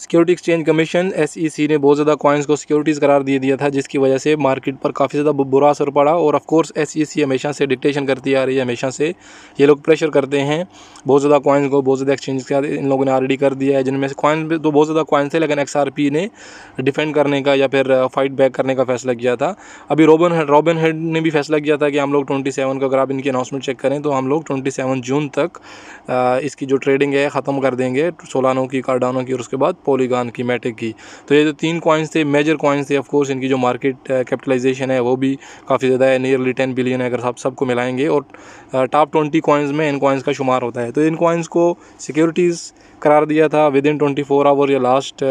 Security exchange commission SEC ने बहुत ज़्यादा कॉइन्स को सिक्योरिटीज़ करार दे दिया था, जिसकी वजह से मार्केट पर काफ़ी ज़्यादा बुरा असर पड़ा और ऑफ़ कोर्स एसईसी हमेशा से डिक्टेशन करती आ रही है, हमेशा से। ये लोग प्रेशर करते हैं, बहुत ज़्यादा कॉइन्स को, बहुत ज़्यादा एक्सचेंज का, इन लोगों ने ऑलरेडी कर दिया है, जिनमें से कॉइन तो बहुत ज़्यादा कॉइन्स थे, लेकिन XRP ने डिफेंड करने का या फिर फाइट बैक करने का फैसला किया था। अभी रोबन रॉबिन हेड ने भी फैसला किया था कि हम लोग ट्वेंटी सेवन का, अगर आप इनकी अनाउंसमेंट चेक करें तो हम लोग ट्वेंटी सेवन जून तक इसकी जो ट्रेडिंग है, ख़त्म कर देंगे, सोलानों की, कार्डानों की, और उसके बाद पोलीगान की मैटिक की। तो ये जो तीन कॉइन्स थे मेजर कॉइन्स थे ऑफकोर्स इनकी जो मार्केट कैपिटलाइजेशन है, वो भी काफ़ी ज़्यादा है। नियरली टेन बिलियन है, अगर आप सबको मिलाएँगे। और टॉप ट्वेंटी कॉइन्स में इन कॉइन्स का शुमार होता है। तो इन कॉइन्स को सिक्योरिटीज़ करार दिया था with in twenty four hour या लास्ट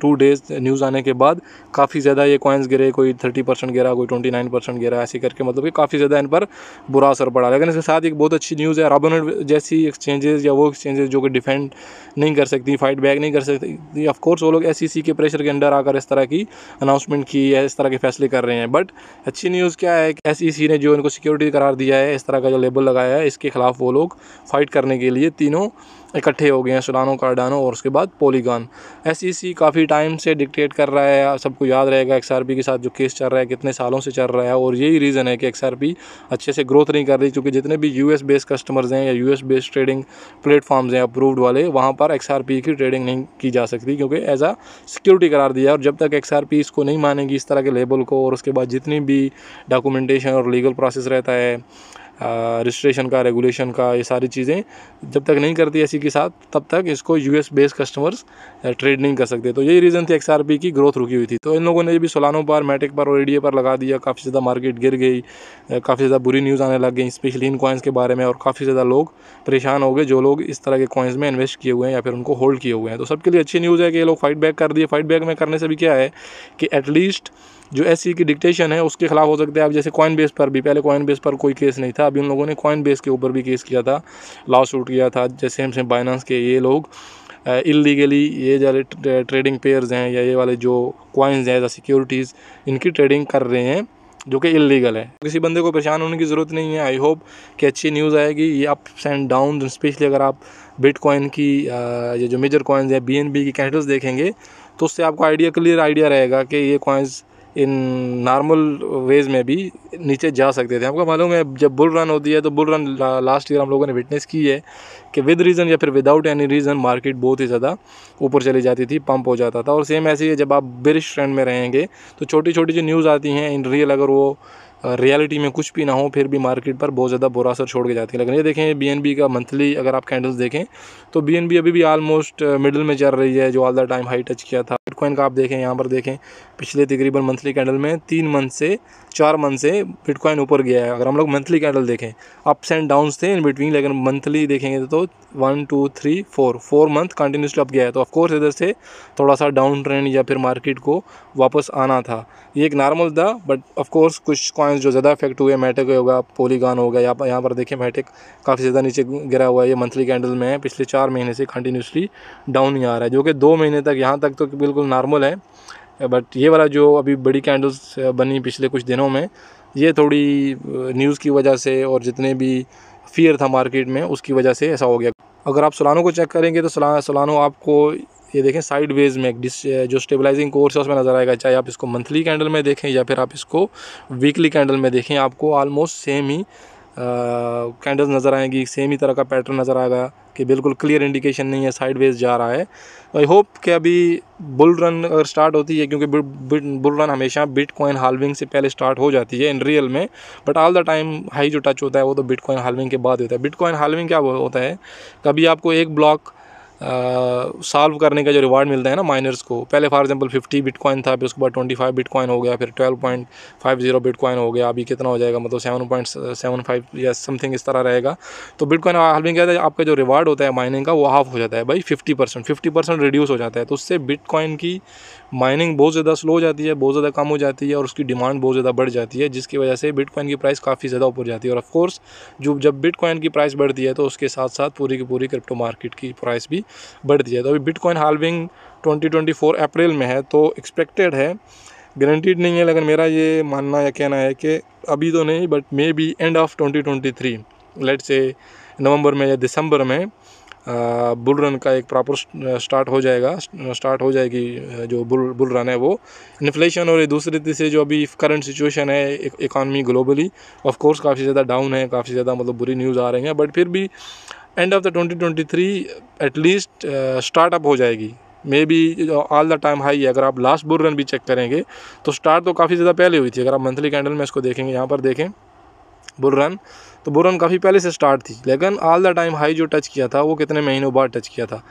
टू डेज़ न्यूज़ आने के बाद। काफ़ी ज़्यादा ये कॉइन्स गिरे, कोई थर्टी परसेंट गिरा, कोई ट्वेंटी नाइन परसेंट गिरा, ऐसे करके। मतलब कि काफ़ी ज़्यादा इन पर बुरा असर पड़ा। लेकिन इसके साथ एक बहुत अच्छी न्यूज़ है रॉबिन जैसी एक्सचेंजेस या वो एक्सचेंजेस जो कि डिफेंड नहीं कर सकती फाइट बैक नहीं कर सकती ऑफकोर्स वो लोग एस सी के प्रेशर के अंडर आकर इस तरह की अनाउंसमेंट की है इस तरह के फैसले कर रहे हैं। बट अच्छी न्यूज़ क्या है कि एस e ने जो इनको सिक्योरिटी करार दिया है, इस तरह का जो लेबल लगाया है, इसके खिलाफ वो लोग फाइट करने के लिए तीनों इकट्ठे हो गए हैं सोलानो कार्डानो और उसके बाद पोलीगान। एस काफ़ी टाइम से डिक्टेट कर रहा है, सबको याद रहेगा एक्स आर के साथ जो केस चल रहा है, कितने सालों से चल रहा है और यही रीज़न है कि एक्सआरपी अच्छे से ग्रोथ नहीं कर रही, क्योंकि जितने भी यू एस बेस्ड कस्टमर्स हैं या U S based trading platforms हैं अप्रूव्ड वाले, वहाँ पर XRP की ट्रेडिंग नहीं की जा सकती, क्योंकि एज आ सिक्योरिटी करार दिया और जब तक XRP इसको नहीं मानेगी, इस तरह के लेबल को और उसके बाद जितनी भी डॉक्यूमेंटेशन और लीगल प्रोसेस रहता है रजिस्ट्रेशन का रेगुलेशन का, ये सारी चीज़ें जब तक नहीं करती ऐसी के साथ, तब तक इसको यूएस बेस्ड कस्टमर्स ट्रेड नहीं कर सकते। तो यही रीज़न थी एक्सआरपी की ग्रोथ रुकी हुई थी। तो इन लोगों ने भी सोलानों पर मैटिक पर और एडीए पर लगा दिया। काफ़ी ज़्यादा मार्केट गिर गई काफ़ी ज़्यादा बुरी न्यूज़ आने लग गई स्पेशली इन कॉइन्स के बारे में, और काफ़ी ज़्यादा लोग परेशान हो गए, जो लोग इस तरह के कॉइन्स में इन्वेस्ट किए हुए हैं, या फिर उनको होल्ड किए हुए हैं। तो सबके लिए अच्छी न्यूज़ है कि ये लोग फाइट बैक कर दिए। फाइट बैक में करने से भी क्या है कि एटलीस्ट जो एस की डिक्टेशन है, उसके खिलाफ हो सकते हैं। अब जैसे कॉइन बेस पर भी, पहले कॉइन बेस पर कोई केस नहीं था। अभी उन लोगों ने कॉइन बेस के ऊपर भी केस किया था लॉ सूट किया था, जैसे हमसे बाइनांस के ये लोग इलीगली ये जो ट्रेडिंग पेयर्स हैं या ये वाले जो कॉइन्स हैं एज सिक्योरिटीज़ इनकी ट्रेडिंग कर रहे हैं, जो कि इलीगल है। किसी बंदे को परेशान होने की ज़रूरत नहीं है। आई होप कि अच्छी न्यूज़ आएगी, ये अप्स एंड डाउन स्पेशली अगर आप बिटकॉइन की ये जो मेजर कॉइन्स है बी की कैंडल्स देखेंगे तो उससे आपको आइडिया क्लियर आइडिया रहेगा कि ये कॉइन्स इन नॉर्मल वेज में भी नीचे जा सकते थे। आपको मालूम है, जब बुल रन होती है तो बुल रन लास्ट ईयर हम लोगों ने विटनेस की है कि विद रीज़न या फिर विदाउट एनी रीज़न मार्केट बहुत ही ज़्यादा ऊपर चली जाती थी पंप हो जाता था। और सेम ऐसे ही जब आप बिरिश ट्रेंड में रहेंगे तो छोटी छोटी जो न्यूज़ आती हैं इन रियल अगर वो रियलिटी में कुछ भी ना हो, फिर भी मार्केट पर बहुत ज़्यादा बुरा असर छोड़ के जाती है। लेकिन ये देखें बीएनबी का मंथली अगर आप कैंडल्स देखें तो बीएनबी अभी भी ऑलमोस्ट मिडिल में चल रही है, जो all the time high touch किया था। बिटकॉइन का आप देखें, यहाँ पर देखें, पिछले तकरीबन मंथली कैंडल में तीन मंथ से चार मंथ से बिटकॉइन ऊपर गया है। अगर हम लोग मंथली कैंडल देखें अप्स एंड डाउन्स थे इन बिटवीन लेकिन मंथली देखेंगे तो one two three four four month continuously up गया है। तो ऑफकोर्स इधर से थोड़ा सा डाउन ट्रेंड या फिर मार्केट को वापस आना था। ये एक नॉर्मल था बट ऑफकोर्स कुछ कॉइन्स जो ज़्यादा इफ़ेक्ट हुए मैटिक होगा पोलीगान हो गया, यहाँ यहाँ पर देखें मैटिक काफ़ी ज़्यादा नीचे गिरा हुआ है। ये मंथली कैंडल में है, पिछले चार महीने से कंटिन्यूसली डाउन ही आ रहा है, जो कि दो महीने तक, यहाँ तक तो बिल्कुल नॉर्मल है। बट ये वाला जो अभी बड़ी कैंडल्स बनी पिछले कुछ दिनों में, ये थोड़ी न्यूज़ की वजह से और जितने भी फियर था मार्केट में, उसकी वजह से ऐसा हो गया। अगर आप सलानों को चेक करेंगे तो सलानों आपको ये देखें साइड वेज में डिस जो स्टेबलाइजिंग कोर्स है, उसमें नज़र आएगा। चाहे आप इसको मंथली कैंडल में देखें या फिर आप इसको वीकली कैंडल में देखें, आपको ऑलमोस्ट सेम ही कैंडल्स नज़र आएँगी सेम ही तरह का पैटर्न नज़र आएगा कि बिल्कुल क्लियर इंडिकेशन नहीं है साइड वेज जा रहा है। आई होप कि अभी बुल रन अगर स्टार्ट होती है, क्योंकि बुल रन हमेशा बिट कॉइन हालविंग से पहले स्टार्ट हो जाती है इन रियल में but all the time high जो टच होता है, वो तो बिट कॉइन हालविंग के बाद होता है। बिट कॉइन हालविंग क्या होता है? कभी आपको एक ब्लॉक सॉल्व करने का जो रिवार्ड मिलता है ना माइनर्स को, पहले फॉर एग्जांपल 50 बिटकॉइन था, फिर उसके बाद 25 बिटकॉइन हो गया, फिर 12.50 बिटकॉइन हो गया, अभी कितना हो जाएगा मतलब 7.75 या समथिंग इस तरह रहेगा। तो बिटकॉइन हालविंग क्या है आपका जो रिवार्ड होता है माइनिंग का, वो हाफ़ हो जाता है भाई fifty percent fifty percent reduce हो जाता है। तो उससे बिटकॉइन की माइनिंग बहुत ज़्यादा स्लो हो जाती है, बहुत ज़्यादा कम हो जाती है और उसकी डिमांड बहुत ज़्यादा बढ़ जाती है, जिसकी वजह से बिटकॉइन की प्राइस काफ़ी ज़्यादा ऊपर जाती है। और ऑफकोर्स जो, जब बिटकॉइन की प्राइस बढ़ती है तो उसके साथ साथ पूरी की पूरी क्रिप्टो मार्केट की प्राइस भी बढ़ती है। तो अभी बिटकॉइन हालविंग 2024 अप्रैल में है तो एक्सपेक्टेड है। गारंटीड नहीं है, लेकिन मेरा ये मानना या कहना है कि अभी तो नहीं but maybe end of 2023 late से नवंबर में या दिसंबर में बुल रन का एक प्रॉपर स्टार्ट हो जाएगा। स्टार्ट हो जाएगी जो बुल बुल रन है वो। इन्फ्लेशन और दूसरी से जो अभी करंट सिचुएशन है इकानमी ग्लोबली ऑफ़ कोर्स काफ़ी ज़्यादा डाउन है, काफ़ी ज़्यादा मतलब बुरी न्यूज़ आ रही हैं बट फिर भी end of the 2023 at least start up हो जाएगी। Maybe all the time high है। अगर आप लास्ट बुल रन भी चेक करेंगे तो स्टार्ट तो काफ़ी ज़्यादा पहले हुई थी। अगर आप मंथली कैंडल में इसको देखेंगे, यहाँ पर देखें बुल रन तो बुल रन काफ़ी पहले से स्टार्ट थी, लेकिन ऑल द टाइम हाई जो टच किया था, वो कितने महीनों बाद टच किया था।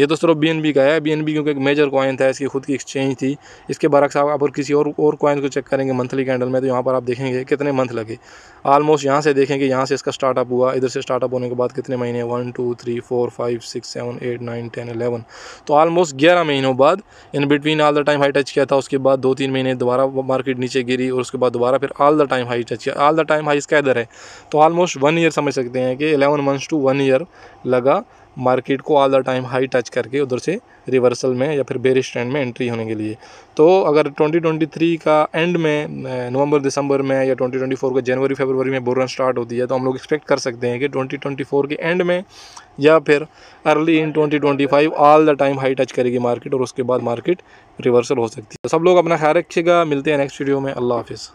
ये तो सिर्फ़ बी का है। बीएनबी क्योंकि एक मेजर कॉइन था, इसकी खुद की एक्सचेंज थी। इसके बरक्स आप अगर किसी और और कॉइन को चेक करेंगे मंथली कैंडल में तो यहाँ पर आप देखेंगे कितने मंथ लगे। आलमोस्ट यहाँ से देखेंगे, यहाँ से इसका स्टार्टअप हुआ। इधर से स्टार्टअप होने के बाद कितने महीने? One two three four five six seven eight nine ten eleven तो ऑलमोस्ट ग्यारह महीनों बाद in between all the time high touch किया था, उसके बाद दो तीन महीने दोबारा मार्केट नीचे गिरी और उसके बाद दोबारा फिर all the time high touch किया। ऑल द टाइम हाई इसका इधर है। तो ऑलमोस्ट वन ईयर समझ सकते हैं कि eleven months to one year लगा मार्केट को all the time high touch करके उधर से रिवर्सल में या फिर बेरिश ट्रेंड में एंट्री होने के लिए। तो अगर 2023 का एंड में नवंबर, दिसंबर में या 2024 का जनवरी, फरवरी में बोरन स्टार्ट होती है तो हम लोग एक्सपेक्ट कर सकते हैं कि 2024 के एंड में या फिर early in 2025 all the time high touch करेगी मार्केट और उसके बाद मार्केट रिवर्सल हो सकती है। तो सब लोग अपना ख्याल रखिएगा। मिलते हैं नेक्स्ट वीडियो में। अल्लाह हाफिज़।